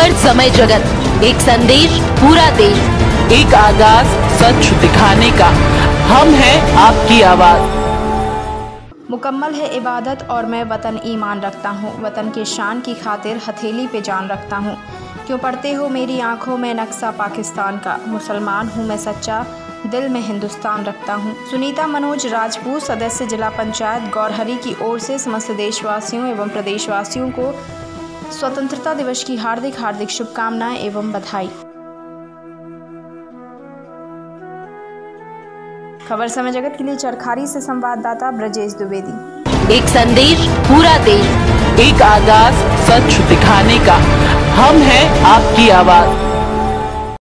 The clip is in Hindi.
खबर समय जगत। एक संदेश, पूरा देश। एक आगाज़ सच दिखाने का। हम हैं आपकी आवाज़। मुकम्मल है इबादत और मैं वतन ईमान रखता हूँ। वतन के शान की खातिर हथेली पे जान रखता हूँ। क्यों पढ़ते हो मेरी आँखों में नक्शा पाकिस्तान का? मुसलमान हूँ मैं सच्चा, दिल में हिंदुस्तान रखता हूँ। सुनीता मनोज, राजपूत सदस्य, जिला पंचायत गौरहरी की ओर से समस्त देशवासियों एवं प्रदेशवासियों को स्वतंत्रता दिवस की हार्दिक हार्दिक शुभकामनाएँ एवं बधाई। खबर समय जगत के लिए चरखारी से संवाददाता ब्रजेश द्विवेदी। एक संदेश, पूरा देश, एक आगाज़ सच दिखाने का। हम हैं आपकी आवाज़।